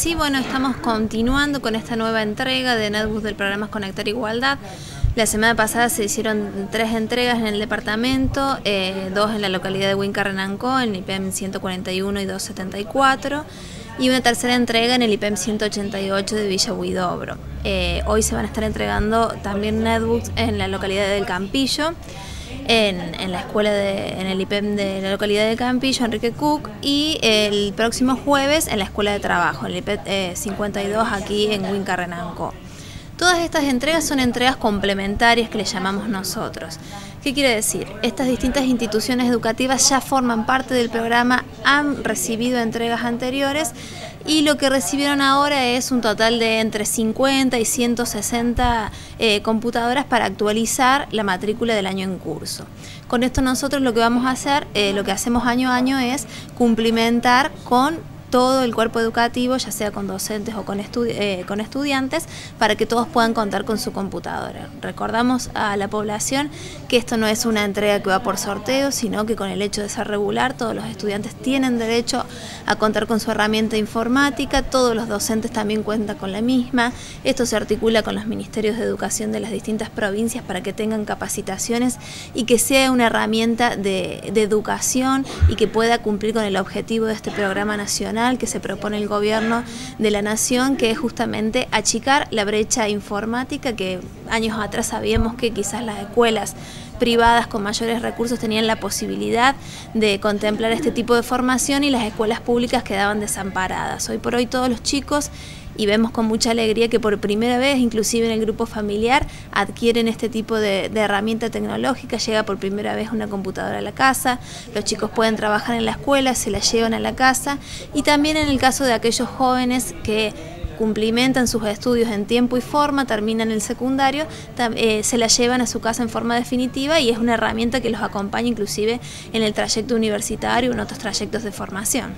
Sí, bueno, estamos continuando con esta nueva entrega de Netbus del programa Conectar Igualdad. La semana pasada se hicieron tres entregas en el departamento, eh, dos en la localidad de Huincarrenanco, en el IPEM 141 y 274, y una tercera entrega en el IPEM 188 de Villa Huidobro. Eh, hoy se van a estar entregando también netbooks en la localidad del Campillo en, la escuela de, en el IPEM de la localidad de Campillo, Enrique Cook, y el próximo jueves en la escuela de trabajo, en el IPEM 52 aquí en Huincarrenanco. Todas estas entregas son entregas complementarias que le llamamos nosotros. ¿Qué quiere decir? Estas distintas instituciones educativas ya forman parte del programa, han recibido entregas anteriores y lo que recibieron ahora es un total de entre 50 y 160 eh, computadoras para actualizar la matrícula del año en curso. Con esto nosotros lo que vamos a hacer, eh, lo que hacemos año a año es cumplimentar con todo el cuerpo educativo, ya sea con docentes o con, eh, con estudiantes, para que todos puedan contar con su computadora. Recordamos a la población que esto no es una entrega que va por sorteo, sino que con el hecho de ser regular, todos los estudiantes tienen derecho a contar con su herramienta informática, todos los docentes también cuentan con la misma. Esto se articula con los ministerios de educación de las distintas provincias para que tengan capacitaciones y que sea una herramienta de educación y que pueda cumplir con el objetivo de este programa nacional que se propone el gobierno de la nación, que es justamente achicar la brecha informática que años atrás sabíamos que quizás las escuelas privadas con mayores recursos tenían la posibilidad de contemplar este tipo de formación y las escuelas públicas quedaban desamparadas. Hoy por hoy todos los chicos y vemos con mucha alegría que por primera vez, inclusive en el grupo familiar, adquieren este tipo de, herramienta tecnológica, llega por primera vez una computadora a la casa, los chicos pueden trabajar en la escuela, se la llevan a la casa y también en el caso de aquellos jóvenes que cumplimentan sus estudios en tiempo y forma, terminan el secundario, eh, se la llevan a su casa en forma definitiva y es una herramienta que los acompaña inclusive en el trayecto universitario o en otros trayectos de formación.